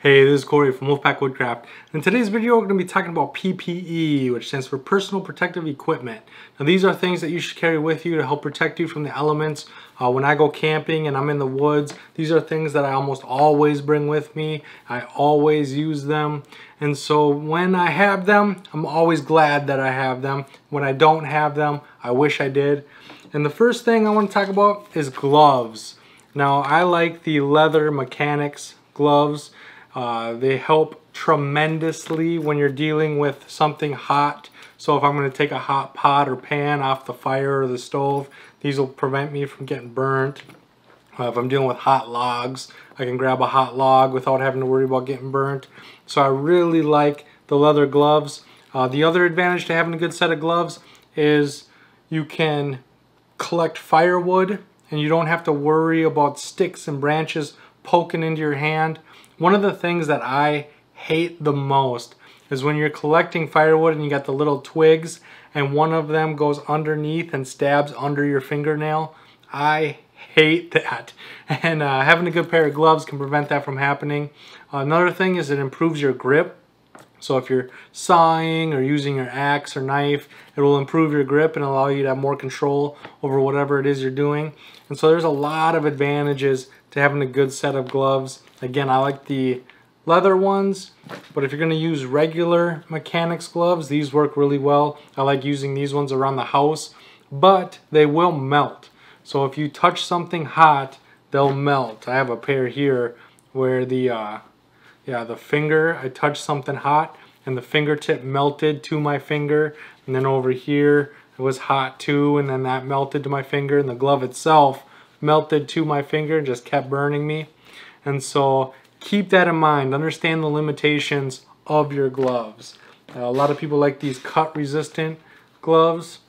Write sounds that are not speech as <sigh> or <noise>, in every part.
Hey, this is Corey from Wolfpack Woodcraft. In today's video, we're going to be talking about PPE, which stands for Personal Protective Equipment. Now, these are things that you should carry with you to help protect you from the elements. Uh, when I go camping and I'm in the woods, these are things that I almost always bring with me. I always use them. And so when I have them, I'm always glad that I have them. When I don't have them, I wish I did. And the first thing I want to talk about is gloves. Now, I like the leather mechanics gloves. Uh, they help tremendously when you're dealing with something hot. So if I'm going to take a hot pot or pan off the fire or the stove, these will prevent me from getting burnt. Uh, if I'm dealing with hot logs, I can grab a hot log without having to worry about getting burnt. So I really like the leather gloves. Uh, the other advantage to having a good set of gloves is you can collect firewood and you don't have to worry about sticks and branches poking into your hand. One of the things that I hate the most is when you're collecting firewood and you got the little twigs and one of them goes underneath and stabs under your fingernail. I hate <laughs> that. And uh, having a good pair of gloves can prevent that from happening. Another thing is it improves your grip. So if you're sawing or using your axe or knife, it will improve your grip and allow you to have more control over whatever it is you're doing. And so there's a lot of advantages to having a good set of gloves. Again, I like the leather ones, but if you're gonna use regular mechanics gloves, these work really well. I like using these ones around the house, but they will melt. So if you touch something hot, they'll melt. I have a pair here where the uh, yeah, the finger, I touched something hot and the fingertip melted to my finger. And then over here, it was hot too. And then that melted to my finger and the glove itself melted to my finger and just kept burning me. And so keep that in mind. Understand the limitations of your gloves. Uh, a lot of people like these cut resistant gloves.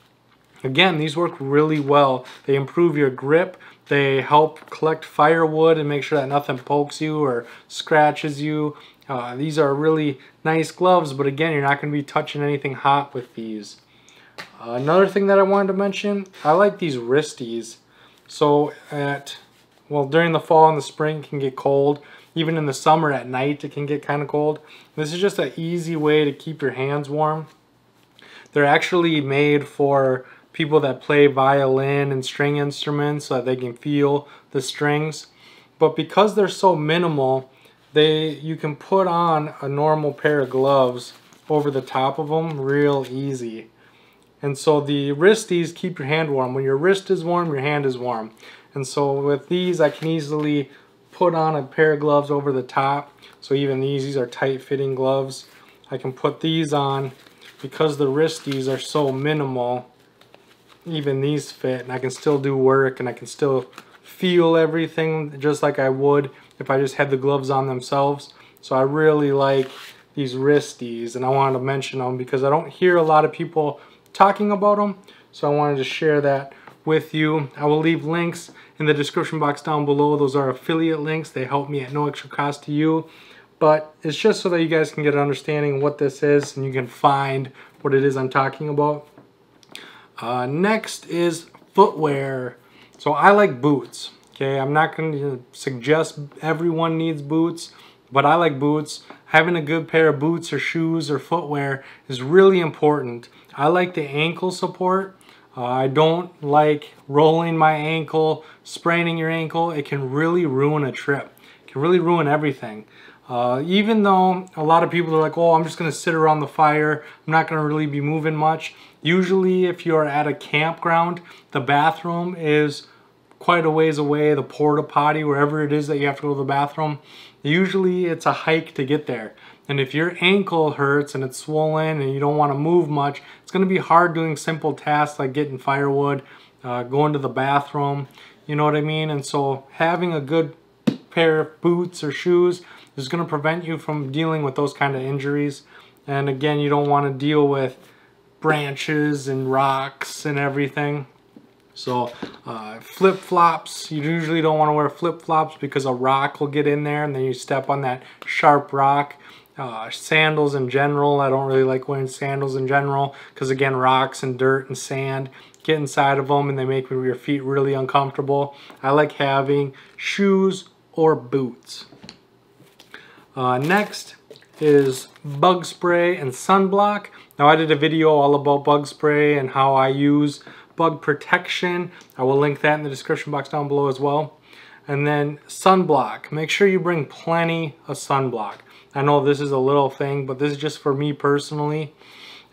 Again, these work really well. They improve your grip. They help collect firewood and make sure that nothing pokes you or scratches you. Uh, these are really nice gloves, but again, you're not going to be touching anything hot with these. Uh, another thing that I wanted to mention, I like these wristies. So at, well, during the fall and the spring, can get cold. Even in the summer at night, it can get kind of cold. This is just an easy way to keep your hands warm. They're actually made for people that play violin and string instruments so that they can feel the strings. But because they're so minimal, they you can put on a normal pair of gloves over the top of them real easy. And so the wristies keep your hand warm. When your wrist is warm, your hand is warm. And so with these, I can easily put on a pair of gloves over the top. So even these, these are tight fitting gloves. I can put these on because the wristies are so minimal even these fit and I can still do work and I can still feel everything just like I would if I just had the gloves on themselves. So I really like these wristies and I wanted to mention them because I don't hear a lot of people talking about them. So I wanted to share that with you. I will leave links in the description box down below. Those are affiliate links. They help me at no extra cost to you. But it's just so that you guys can get an understanding of what this is and you can find what it is I'm talking about. Uh, next is footwear. So I like boots. Okay, I'm not going to suggest everyone needs boots, but I like boots. Having a good pair of boots or shoes or footwear is really important. I like the ankle support. Uh, I don't like rolling my ankle, spraining your ankle. It can really ruin a trip. It can really ruin everything. Uh, even though a lot of people are like, oh, I'm just going to sit around the fire. I'm not going to really be moving much. Usually if you're at a campground, the bathroom is quite a ways away, the porta potty, wherever it is that you have to go to the bathroom. Usually it's a hike to get there. And if your ankle hurts and it's swollen and you don't want to move much, it's going to be hard doing simple tasks like getting firewood, uh, going to the bathroom, you know what I mean? And so having a good pair of boots or shoes is going to prevent you from dealing with those kind of injuries. And again, you don't want to deal with branches and rocks and everything. So uh, flip-flops, you usually don't want to wear flip-flops because a rock will get in there and then you step on that sharp rock. Uh, sandals in general, I don't really like wearing sandals in general because again rocks and dirt and sand get inside of them and they make your feet really uncomfortable. I like having shoes or boots. Uh, next is bug spray and sunblock. Now I did a video all about bug spray and how I use bug protection. I will link that in the description box down below as well. And then sunblock. Make sure you bring plenty of sunblock. I know this is a little thing, but this is just for me personally.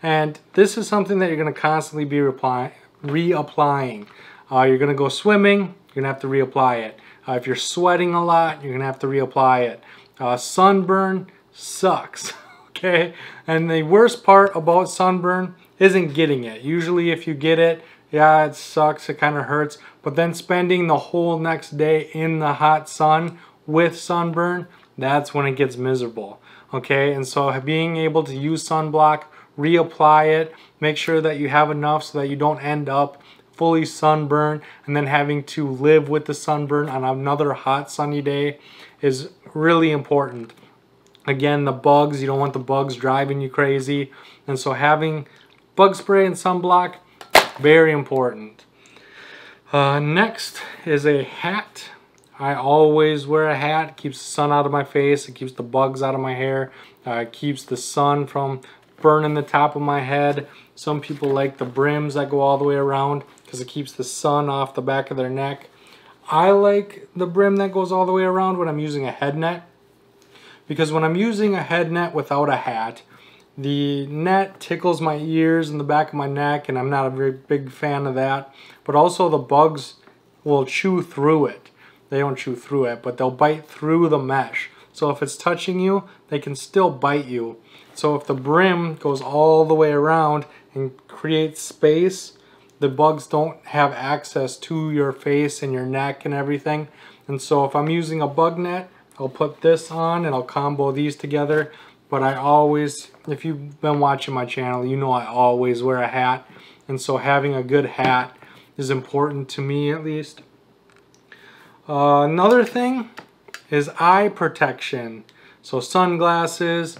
And this is something that you're going to constantly be reapplying. Uh, you're going to go swimming, you're going to have to reapply it. Uh, if you're sweating a lot, you're going to have to reapply it. Uh, sunburn sucks, <laughs> okay? And the worst part about sunburn isn't getting it. Usually if you get it, yeah, it sucks, it kind of hurts. But then spending the whole next day in the hot sun with sunburn, that's when it gets miserable, okay? And so being able to use sunblock, reapply it, make sure that you have enough so that you don't end up fully sunburned and then having to live with the sunburn on another hot sunny day is really important. Again, the bugs, you don't want the bugs driving you crazy. And so having bug spray and sunblock, very important. Uh, next is a hat. I always wear a hat. keeps the sun out of my face. It keeps the bugs out of my hair. Uh, it keeps the sun from burning the top of my head. Some people like the brims that go all the way around because it keeps the sun off the back of their neck. I like the brim that goes all the way around when I'm using a head net because when I'm using a head net without a hat, the net tickles my ears and the back of my neck and I'm not a very big fan of that. But also the bugs will chew through it. They don't chew through it, but they'll bite through the mesh. So if it's touching you, they can still bite you. So if the brim goes all the way around and creates space, the bugs don't have access to your face and your neck and everything. And so if I'm using a bug net, I'll put this on and I'll combo these together. But I always, if you've been watching my channel, you know I always wear a hat. And so having a good hat is important to me at least. Uh, another thing is eye protection. So sunglasses,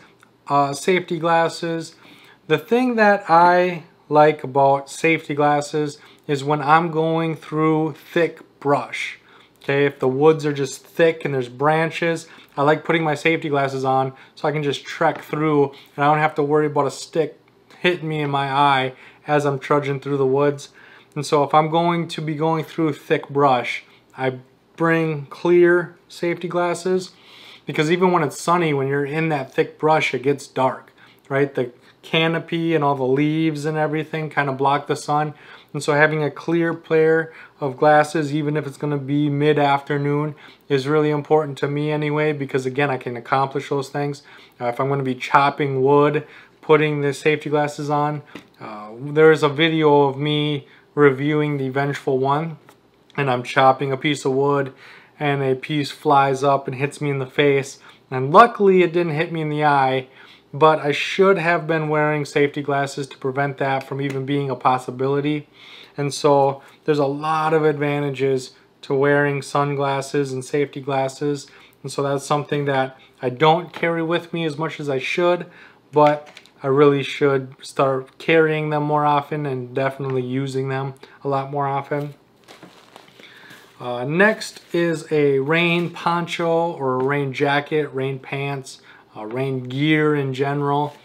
uh, safety glasses. The thing that I like about safety glasses is when I'm going through thick brush. Okay, if the woods are just thick and there's branches, I like putting my safety glasses on so I can just trek through and I don't have to worry about a stick hitting me in my eye as I'm trudging through the woods. And so if I'm going to be going through thick brush, I bring clear safety glasses because even when it's sunny, when you're in that thick brush, it gets dark, right? The canopy and all the leaves and everything kind of block the sun. And so having a clear pair of glasses, even if it's going to be mid-afternoon, is really important to me anyway because again, I can accomplish those things. Uh, if I'm going to be chopping wood, putting the safety glasses on, uh, there's a video of me reviewing the Vengeful One and I'm chopping a piece of wood and a piece flies up and hits me in the face. And luckily it didn't hit me in the eye, but I should have been wearing safety glasses to prevent that from even being a possibility. And so there's a lot of advantages to wearing sunglasses and safety glasses. And so that's something that I don't carry with me as much as I should, but I really should start carrying them more often and definitely using them a lot more often. Uh, next is a rain poncho or a rain jacket, rain pants, uh, rain gear in general.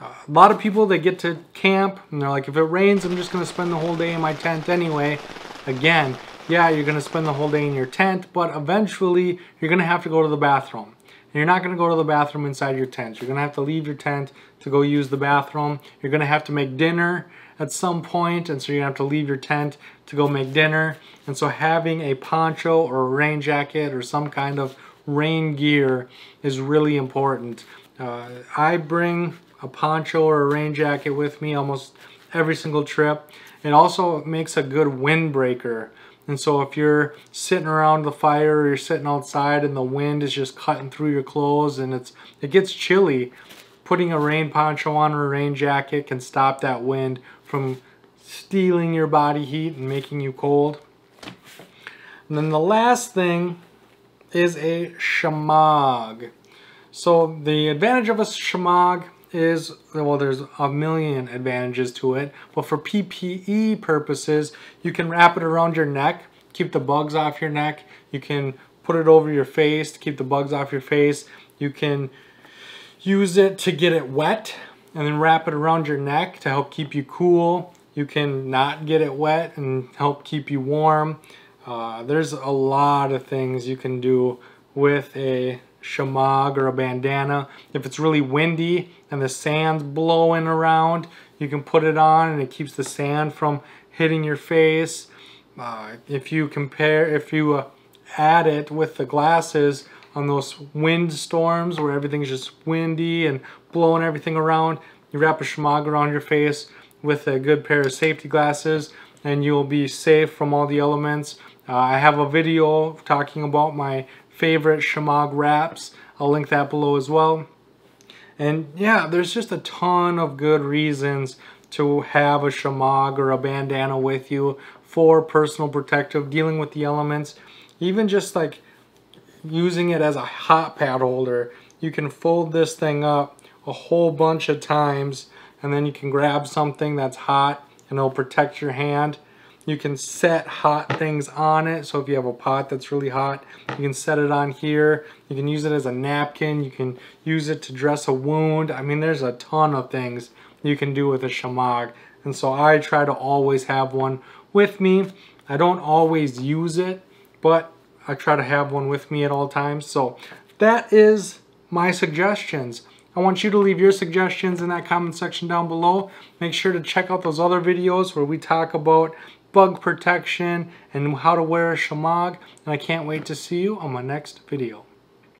Uh, a lot of people they get to camp and they're like, if it rains, I'm just going to spend the whole day in my tent anyway. Again, yeah, you're going to spend the whole day in your tent, but eventually you're going to have to go to the bathroom. And you're not going to go to the bathroom inside your tent. You're going to have to leave your tent to go use the bathroom. You're going to have to make dinner at some point, and so you're going to have to leave your tent to go make dinner. And so having a poncho or a rain jacket or some kind of rain gear is really important. Uh, I bring a poncho or a rain jacket with me almost every single trip. It also makes a good windbreaker. And so if you're sitting around the fire or you're sitting outside and the wind is just cutting through your clothes and it's it gets chilly, putting a rain poncho on or a rain jacket can stop that wind from stealing your body heat and making you cold. And then the last thing is a shemagh. So the advantage of a shemagh is, well, there's a million advantages to it, but for PPE purposes, you can wrap it around your neck, keep the bugs off your neck. You can put it over your face to keep the bugs off your face. You can use it to get it wet and then wrap it around your neck to help keep you cool. You can not get it wet and help keep you warm. Uh, there's a lot of things you can do with a shemagh or a bandana. If it's really windy and the sand's blowing around, you can put it on and it keeps the sand from hitting your face. Uh, if you compare, if you uh, add it with the glasses on those wind storms where everything's just windy and blowing everything around, you wrap a shemagh around your face with a good pair of safety glasses and you'll be safe from all the elements. Uh, I have a video talking about my favorite shemagh wraps. I'll link that below as well. And yeah, there's just a ton of good reasons to have a shemagh or a bandana with you for personal protective, dealing with the elements, even just like using it as a hot pad holder. You can fold this thing up a whole bunch of times and then you can grab something that's hot and it'll protect your hand. You can set hot things on it. So if you have a pot that's really hot, you can set it on here. You can use it as a napkin. You can use it to dress a wound. I mean, there's a ton of things you can do with a shemagh. And so I try to always have one with me. I don't always use it, but I try to have one with me at all times. So that is my suggestions. I want you to leave your suggestions in that comment section down below. Make sure to check out those other videos where we talk about bug protection and how to wear a shemagh. And I can't wait to see you on my next video.